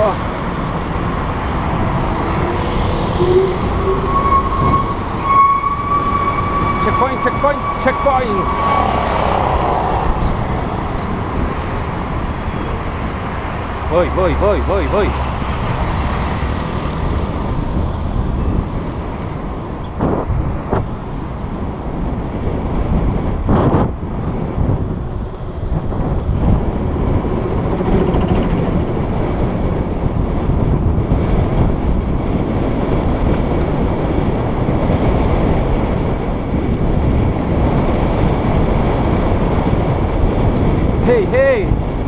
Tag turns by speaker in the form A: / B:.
A: Wow. Checkpoint, checkpoint, checkpoint. Voi, voi, voi, voi, voi. hey, hey!